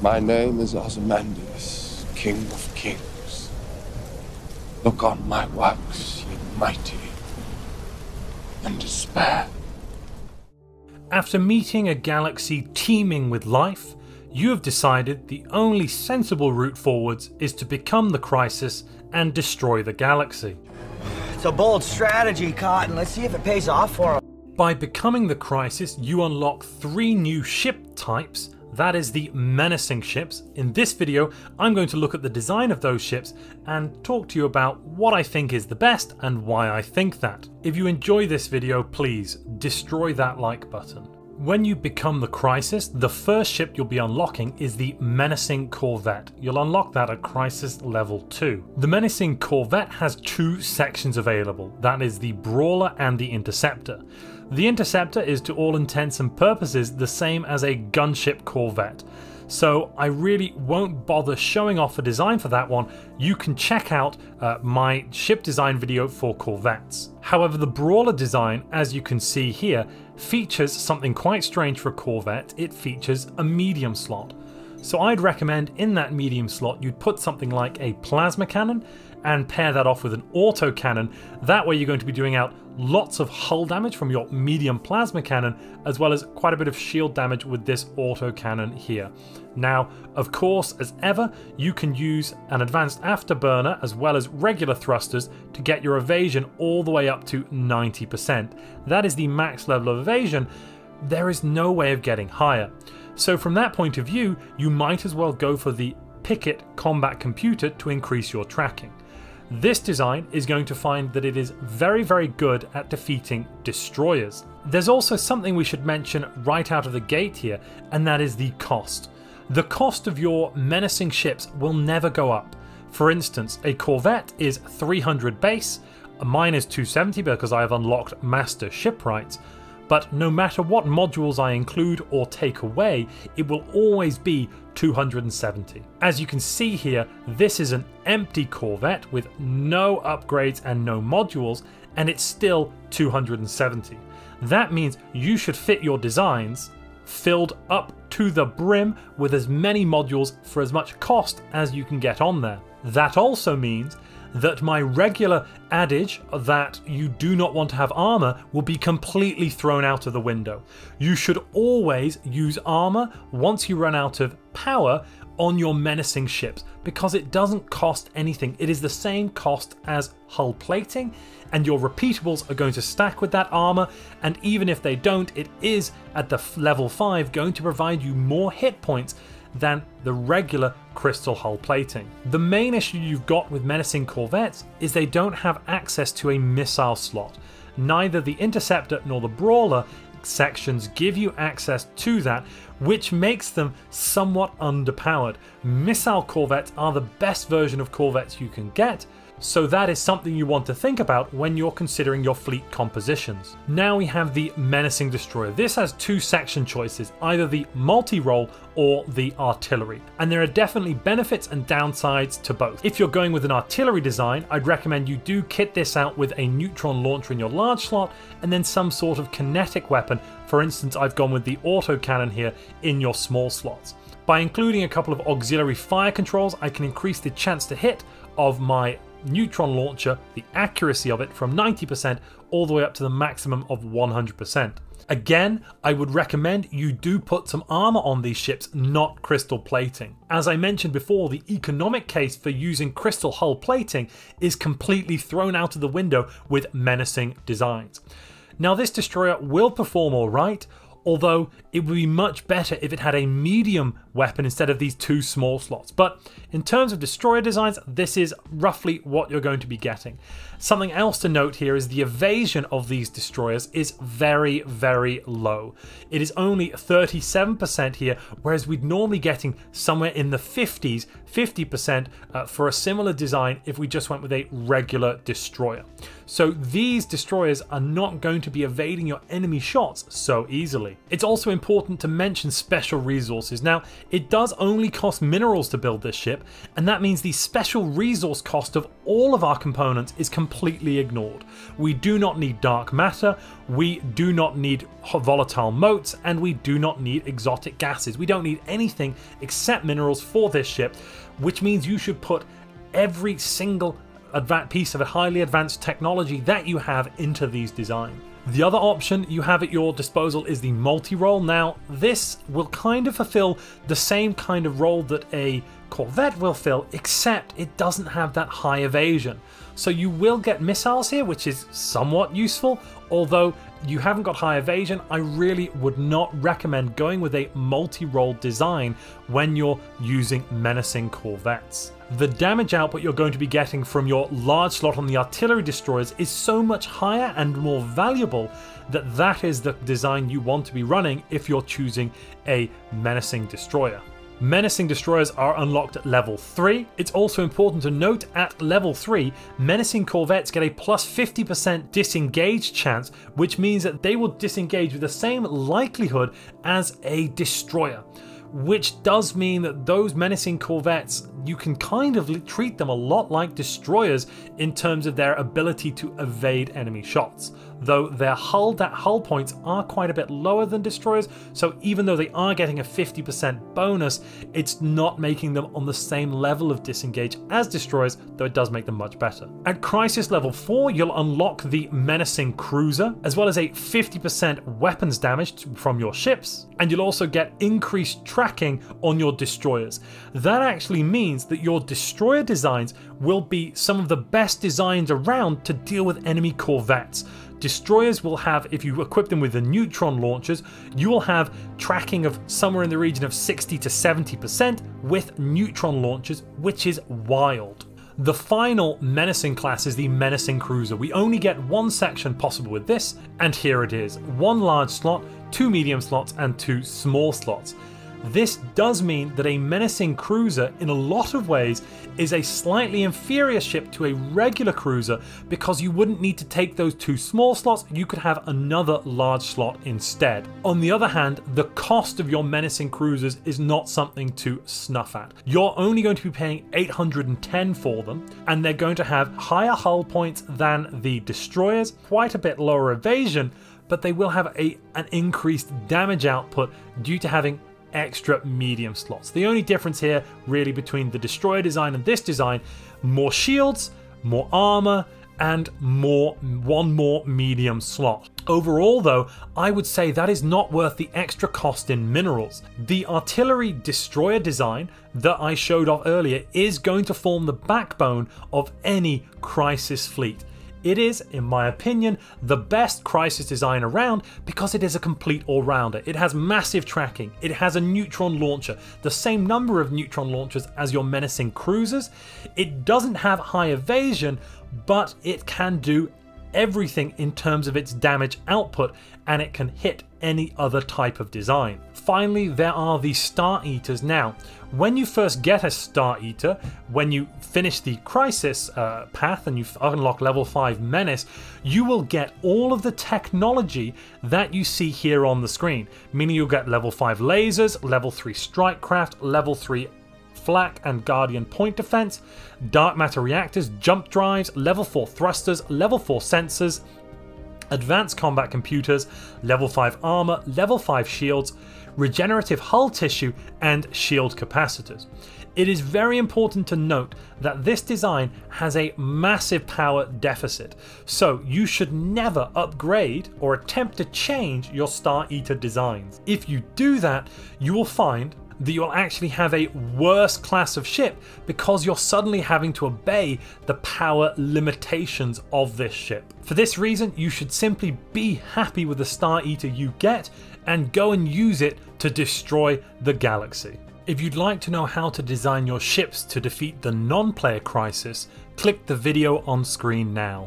My name is Ozymandias, King of Kings. Look on my works, ye mighty, and despair. After meeting a galaxy teeming with life, you have decided the only sensible route forwards is to become the Crisis and destroy the galaxy. It's a bold strategy, Cotton. Let's see if it pays off for him. By becoming the Crisis, you unlock three new ship types. That is the menacing ships. In this video, I'm going to look at the design of those ships and talk to you about what I think is the best and why I think that. If you enjoy this video, please destroy that like button. When you become the Crisis, the first ship you'll be unlocking is the Menacing Corvette. You'll unlock that at Crisis Level 2. The Menacing Corvette has two sections available, that is the Brawler and the Interceptor. The Interceptor is to all intents and purposes the same as a gunship Corvette so I really won't bother showing off a design for that one. You can check out uh, my ship design video for Corvettes. However, the Brawler design, as you can see here, features something quite strange for a Corvette. It features a medium slot. So I'd recommend in that medium slot you'd put something like a plasma cannon and pair that off with an auto cannon. That way you're going to be doing out lots of hull damage from your medium plasma cannon, as well as quite a bit of shield damage with this auto cannon here. Now, of course, as ever, you can use an advanced afterburner as well as regular thrusters to get your evasion all the way up to 90%. That is the max level of evasion. There is no way of getting higher. So from that point of view, you might as well go for the Picket combat computer to increase your tracking. This design is going to find that it is very, very good at defeating destroyers. There's also something we should mention right out of the gate here, and that is the cost. The cost of your menacing ships will never go up. For instance, a Corvette is 300 base, mine is 270 because I have unlocked Master Shipwrights, but no matter what modules I include or take away, it will always be 270. As you can see here, this is an empty Corvette with no upgrades and no modules, and it's still 270. That means you should fit your designs filled up to the brim with as many modules for as much cost as you can get on there. That also means that my regular adage that you do not want to have armor will be completely thrown out of the window. You should always use armor once you run out of power on your menacing ships because it doesn't cost anything. It is the same cost as hull plating, and your repeatables are going to stack with that armor. And even if they don't, it is at the level 5 going to provide you more hit points than the regular crystal hull plating. The main issue you've got with menacing corvettes is they don't have access to a missile slot. Neither the Interceptor nor the Brawler sections give you access to that, which makes them somewhat underpowered. Missile corvettes are the best version of corvettes you can get, so that is something you want to think about when you're considering your fleet compositions. Now we have the Menacing Destroyer. This has two section choices, either the multi-role or the artillery. And there are definitely benefits and downsides to both. If you're going with an artillery design, I'd recommend you do kit this out with a neutron launcher in your large slot and then some sort of kinetic weapon. For instance, I've gone with the autocannon here in your small slots. By including a couple of auxiliary fire controls, I can increase the chance to hit of my neutron launcher, the accuracy of it from 90% all the way up to the maximum of 100%. Again, I would recommend you do put some armor on these ships, not crystal plating. As I mentioned before, the economic case for using crystal hull plating is completely thrown out of the window with menacing designs. Now this destroyer will perform alright, although it would be much better if it had a medium weapon instead of these two small slots. But in terms of destroyer designs, this is roughly what you're going to be getting. Something else to note here is the evasion of these destroyers is very, very low. It is only 37% here, whereas we'd normally getting somewhere in the 50s, 50% uh, for a similar design if we just went with a regular destroyer. So these destroyers are not going to be evading your enemy shots so easily. It's also important to mention special resources. Now, it does only cost minerals to build this ship, and that means the special resource cost of all of our components is completely ignored. We do not need dark matter, we do not need volatile motes, and we do not need exotic gases. We don't need anything except minerals for this ship, which means you should put every single piece of a highly advanced technology that you have into these designs. The other option you have at your disposal is the multi-role. Now, this will kind of fulfill the same kind of role that a Corvette will fill, except it doesn't have that high evasion. So you will get missiles here, which is somewhat useful, although you haven't got high evasion, I really would not recommend going with a multi-role design when you're using menacing Corvettes. The damage output you're going to be getting from your large slot on the artillery destroyers is so much higher and more valuable that that is the design you want to be running if you're choosing a menacing destroyer. Menacing destroyers are unlocked at level 3. It's also important to note at level 3, menacing corvettes get a plus 50% disengage chance, which means that they will disengage with the same likelihood as a destroyer which does mean that those menacing corvettes, you can kind of treat them a lot like destroyers in terms of their ability to evade enemy shots. Though their hull, that hull points are quite a bit lower than destroyers, so even though they are getting a 50% bonus, it's not making them on the same level of disengage as destroyers, though it does make them much better. At Crisis level 4, you'll unlock the Menacing Cruiser, as well as a 50% weapons damage from your ships, and you'll also get increased tracking on your destroyers. That actually means that your destroyer designs will be some of the best designs around to deal with enemy corvettes. Destroyers will have, if you equip them with the neutron launchers, you will have tracking of somewhere in the region of 60 to 70% with neutron launchers, which is wild. The final menacing class is the menacing cruiser. We only get one section possible with this, and here it is. One large slot, two medium slots, and two small slots. This does mean that a menacing cruiser, in a lot of ways, is a slightly inferior ship to a regular cruiser because you wouldn't need to take those two small slots, you could have another large slot instead. On the other hand, the cost of your menacing cruisers is not something to snuff at. You're only going to be paying 810 for them, and they're going to have higher hull points than the destroyers, quite a bit lower evasion, but they will have a, an increased damage output due to having extra medium slots. The only difference here really between the destroyer design and this design, more shields, more armor, and more one more medium slot. Overall though, I would say that is not worth the extra cost in minerals. The artillery destroyer design that I showed off earlier is going to form the backbone of any crisis fleet. It is, in my opinion, the best Crisis design around because it is a complete all-rounder. It has massive tracking, it has a neutron launcher, the same number of neutron launchers as your menacing cruisers. It doesn't have high evasion, but it can do everything in terms of its damage output and it can hit any other type of design. Finally, there are the Star Eaters. Now, when you first get a Star Eater, when you finish the Crisis uh, path and you unlock level 5 Menace, you will get all of the technology that you see here on the screen, meaning you'll get level 5 lasers, level 3 strike craft, level 3 flak and guardian point defense, dark matter reactors, jump drives, level 4 thrusters, level 4 sensors, advanced combat computers, level 5 armor, level 5 shields, regenerative hull tissue, and shield capacitors. It is very important to note that this design has a massive power deficit, so you should never upgrade or attempt to change your Star Eater designs. If you do that, you will find that you'll actually have a worse class of ship because you're suddenly having to obey the power limitations of this ship. For this reason, you should simply be happy with the Star Eater you get and go and use it to destroy the galaxy. If you'd like to know how to design your ships to defeat the non-player crisis, click the video on screen now.